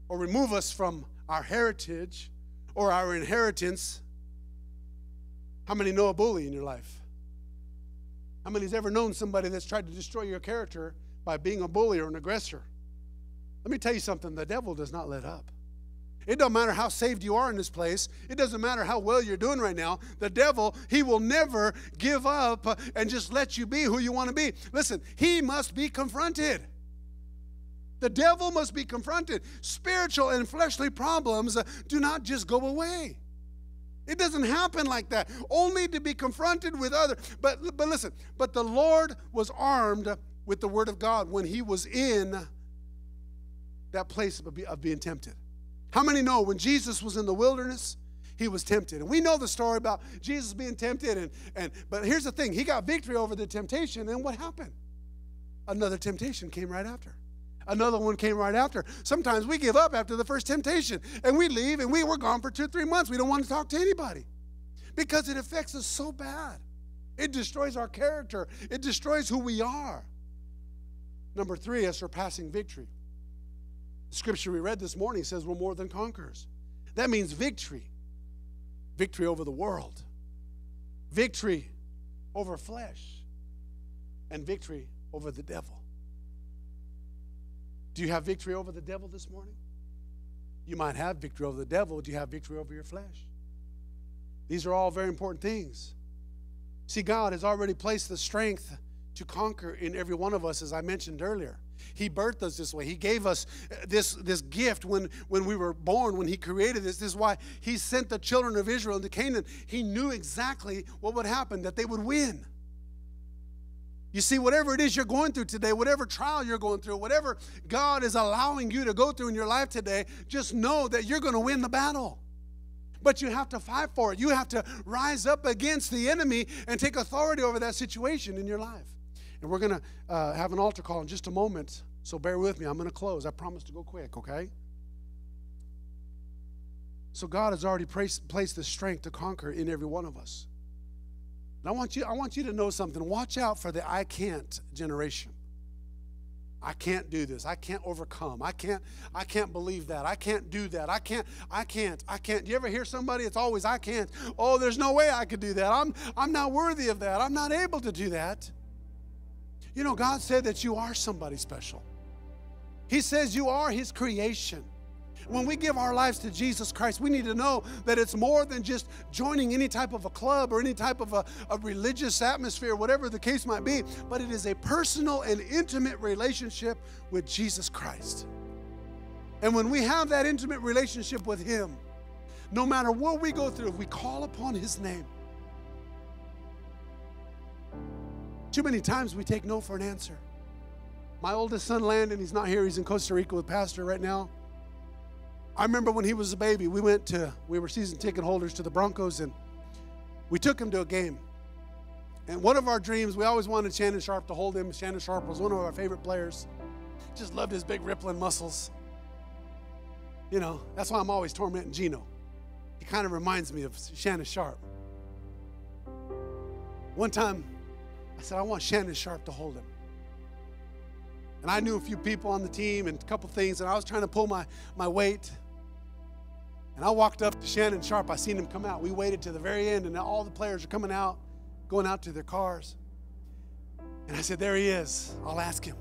or remove us from our heritage or our inheritance. How many know a bully in your life? How many's ever known somebody that's tried to destroy your character by being a bully or an aggressor? Let me tell you something the devil does not let up. It don't matter how saved you are in this place. It doesn't matter how well you're doing right now. The devil, he will never give up and just let you be who you want to be. Listen, he must be confronted. The devil must be confronted. Spiritual and fleshly problems do not just go away. It doesn't happen like that. Only to be confronted with other. But but listen, but the Lord was armed with the word of God when he was in that place of being tempted. How many know when Jesus was in the wilderness, he was tempted? And we know the story about Jesus being tempted. And, and but here's the thing: he got victory over the temptation. And what happened? Another temptation came right after. Another one came right after. Sometimes we give up after the first temptation and we leave and we were gone for two, three months. We don't want to talk to anybody because it affects us so bad. It destroys our character, it destroys who we are. Number three, a surpassing victory. The scripture we read this morning says we're more than conquerors. That means victory victory over the world, victory over flesh, and victory over the devil. Do you have victory over the devil this morning? You might have victory over the devil. Do you have victory over your flesh? These are all very important things. See, God has already placed the strength to conquer in every one of us, as I mentioned earlier. He birthed us this way. He gave us this, this gift when, when we were born, when He created this. This is why He sent the children of Israel into Canaan. He knew exactly what would happen, that they would win. You see, whatever it is you're going through today, whatever trial you're going through, whatever God is allowing you to go through in your life today, just know that you're going to win the battle. But you have to fight for it. You have to rise up against the enemy and take authority over that situation in your life. And we're going to uh, have an altar call in just a moment. So bear with me. I'm going to close. I promise to go quick, okay? So God has already placed, placed the strength to conquer in every one of us. And I want you, I want you to know something. Watch out for the I can't generation. I can't do this. I can't overcome. I can't I can't believe that. I can't do that. I can't I can't I can't. Do you ever hear somebody it's always I can't. Oh, there's no way I could do that. I'm I'm not worthy of that. I'm not able to do that. You know, God said that you are somebody special. He says you are his creation when we give our lives to Jesus Christ, we need to know that it's more than just joining any type of a club or any type of a, a religious atmosphere, whatever the case might be, but it is a personal and intimate relationship with Jesus Christ. And when we have that intimate relationship with Him, no matter what we go through, if we call upon His name, too many times we take no for an answer. My oldest son, Landon, he's not here. He's in Costa Rica with Pastor right now. I remember when he was a baby, we went to, we were season ticket holders to the Broncos, and we took him to a game. And one of our dreams, we always wanted Shannon Sharpe to hold him. Shannon Sharpe was one of our favorite players. Just loved his big rippling muscles. You know, that's why I'm always tormenting Gino. He kind of reminds me of Shannon Sharpe. One time, I said, I want Shannon Sharpe to hold him. And I knew a few people on the team and a couple things, and I was trying to pull my, my weight. And I walked up to Shannon Sharpe. I seen him come out. We waited to the very end, and all the players are coming out, going out to their cars. And I said, There he is. I'll ask him.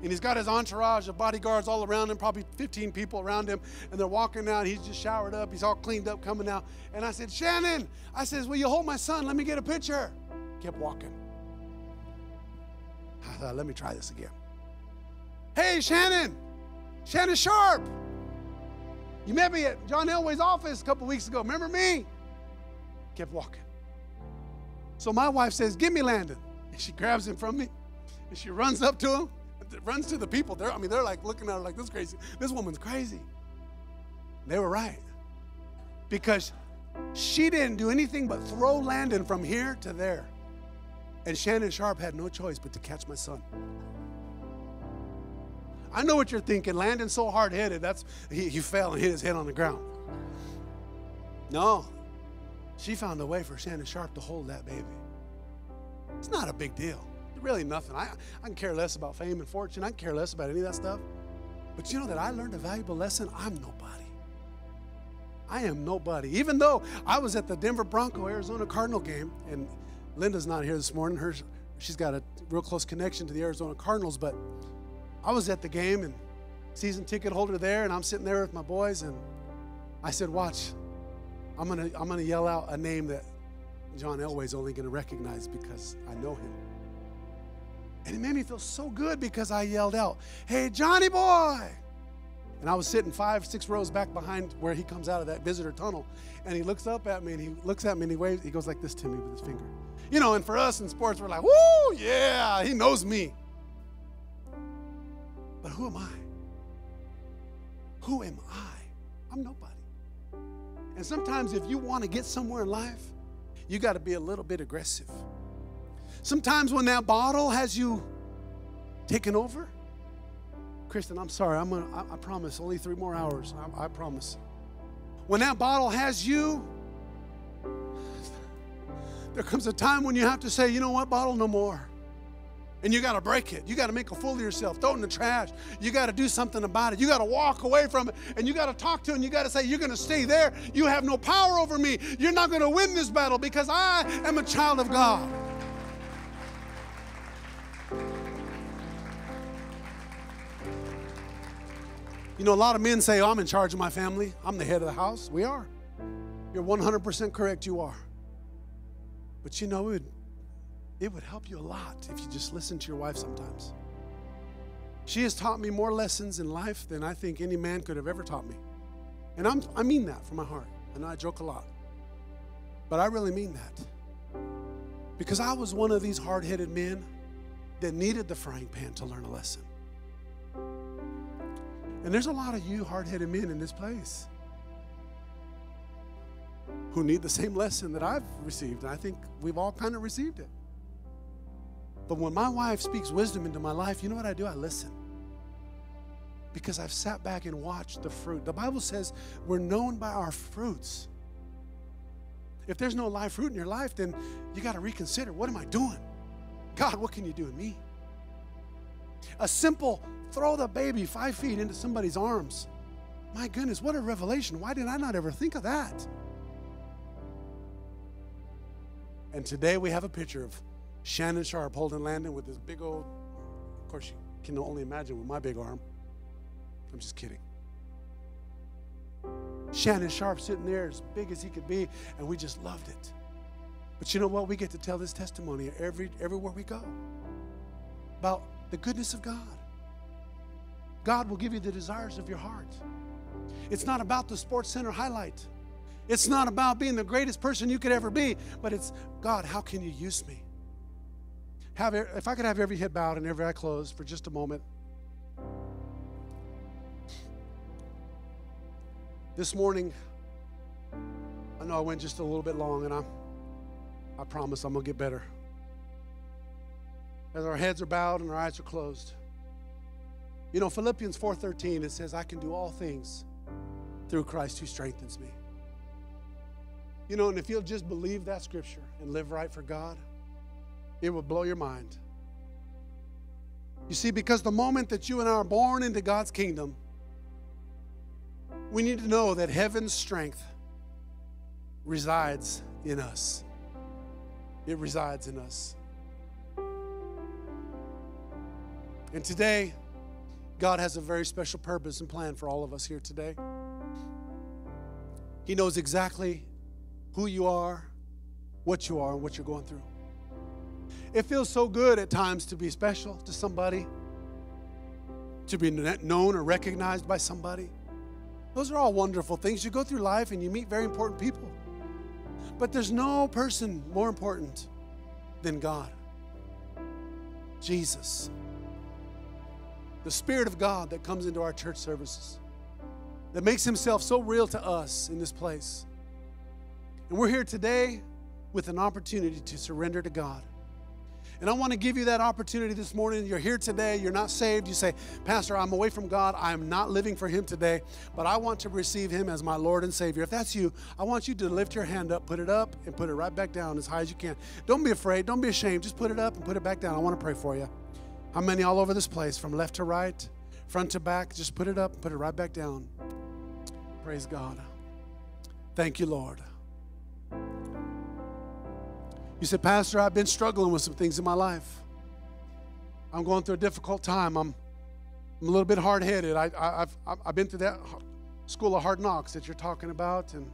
And he's got his entourage of bodyguards all around him, probably 15 people around him, and they're walking out. He's just showered up. He's all cleaned up coming out. And I said, Shannon, I says, Will you hold my son? Let me get a picture. Kept walking. I thought, Let me try this again. Hey, Shannon, Shannon Sharpe. You met me at John Elway's office a couple weeks ago. Remember me? Kept walking. So my wife says, Give me Landon. And she grabs him from me and she runs up to him, runs to the people. They're, I mean, they're like looking at her like this crazy. This woman's crazy. They were right. Because she didn't do anything but throw Landon from here to there. And Shannon Sharpe had no choice but to catch my son. I know what you're thinking. Landon's so hard headed, that's he, he fell and hit his head on the ground. No. She found a way for Shannon Sharpe to hold that baby. It's not a big deal. Really nothing. I, I can care less about fame and fortune. I can care less about any of that stuff. But you know that I learned a valuable lesson? I'm nobody. I am nobody. Even though I was at the Denver Bronco Arizona Cardinal game, and Linda's not here this morning. Her, she's got a real close connection to the Arizona Cardinals, but I was at the game and season ticket holder there, and I'm sitting there with my boys, and I said, "Watch, I'm gonna I'm gonna yell out a name that John Elway's only gonna recognize because I know him." And it made me feel so good because I yelled out, "Hey, Johnny boy!" And I was sitting five, six rows back behind where he comes out of that visitor tunnel. And he looks up at me and he looks at me and he waves, he goes like this to me with his finger. You know, and for us in sports, we're like, whoo, yeah, he knows me. But who am I? Who am I? I'm nobody. And sometimes if you want to get somewhere in life, you got to be a little bit aggressive. Sometimes when that bottle has you taken over, Kristen, I'm sorry. I'm gonna. I, I promise. Only three more hours. I, I promise. When that bottle has you, there comes a time when you have to say, you know what, bottle, no more. And you got to break it. You got to make a fool of yourself. Throw it in the trash. You got to do something about it. You got to walk away from it. And you got to talk to him. You got to say, You're going to stay there. You have no power over me. You're not going to win this battle because I am a child of God. You know, a lot of men say, oh, I'm in charge of my family. I'm the head of the house. We are. You're 100% correct. You are. But you know, it would, it would help you a lot if you just listen to your wife sometimes. She has taught me more lessons in life than I think any man could have ever taught me. And I'm, I mean that from my heart. I know I joke a lot. But I really mean that. Because I was one of these hard headed men that needed the frying pan to learn a lesson. And there's a lot of you hard headed men in this place who need the same lesson that I've received. And I think we've all kind of received it. But when my wife speaks wisdom into my life, you know what I do? I listen. Because I've sat back and watched the fruit. The Bible says we're known by our fruits. If there's no live fruit in your life, then you got to reconsider what am I doing? God, what can you do in me? A simple throw the baby five feet into somebody's arms. My goodness, what a revelation. Why did I not ever think of that? And today we have a picture of Shannon Sharpe holding Landon with his big old, of course, you can only imagine with my big arm. I'm just kidding. Shannon Sharpe sitting there as big as he could be, and we just loved it. But you know what? We get to tell this testimony every, everywhere we go about the goodness of God. God will give you the desires of your heart. It's not about the Sports Center highlight. It's not about being the greatest person you could ever be, but it's God, how can you use me? Have if I could have every head bowed and every eye closed for just a moment. This morning, I know I went just a little bit long, and I, I promise I'm gonna get better. As our heads are bowed and our eyes are closed. You know, Philippians 4:13 it says I can do all things through Christ who strengthens me. You know, and if you'll just believe that scripture and live right for God, it will blow your mind. You see, because the moment that you and I are born into God's kingdom, we need to know that heaven's strength resides in us. It resides in us. And today, God has a very special purpose and plan for all of us here today. He knows exactly who you are, what you are, and what you're going through. It feels so good at times to be special to somebody, to be known or recognized by somebody. Those are all wonderful things. You go through life and you meet very important people. But there's no person more important than God. Jesus. The Spirit of God that comes into our church services, that makes Himself so real to us in this place. And we're here today with an opportunity to surrender to God. And I want to give you that opportunity this morning. You're here today, you're not saved. You say, Pastor, I'm away from God. I'm not living for Him today, but I want to receive Him as my Lord and Savior. If that's you, I want you to lift your hand up, put it up, and put it right back down as high as you can. Don't be afraid, don't be ashamed. Just put it up and put it back down. I want to pray for you. How many all over this place, from left to right, front to back? Just put it up, put it right back down. Praise God. Thank you, Lord. You said, Pastor, I've been struggling with some things in my life. I'm going through a difficult time. I'm, I'm a little bit hard headed. I, I've, I've been through that school of hard knocks that you're talking about, and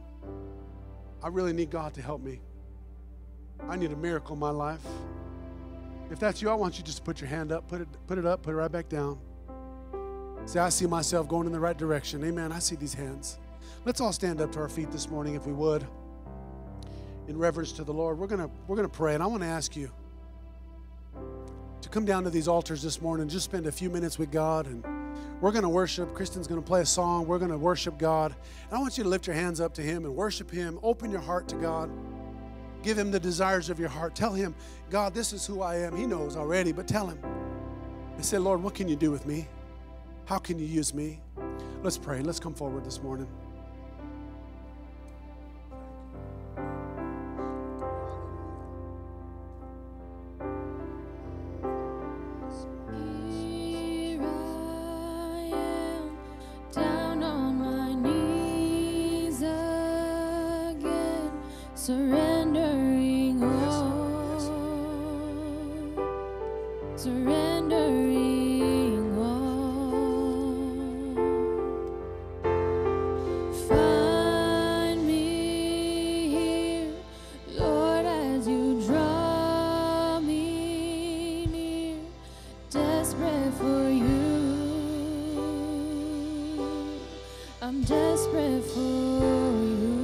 I really need God to help me. I need a miracle in my life. If that's you, I want you just to put your hand up, put it, put it up, put it right back down. Say, I see myself going in the right direction. Amen. I see these hands. Let's all stand up to our feet this morning, if we would in reverence to the Lord, we're going to we're going to pray and I want to ask you to come down to these altars this morning, just spend a few minutes with God and we're going to worship. Kristen's going to play a song. We're going to worship God. And I want you to lift your hands up to him and worship him. Open your heart to God. Give him the desires of your heart. Tell him, God, this is who I am. He knows already, but tell him. And say, Lord, what can you do with me? How can you use me? Let's pray. Let's come forward this morning. Surrendering all, surrendering all. Find me here, Lord, as you draw me near desperate for you. I'm desperate for you.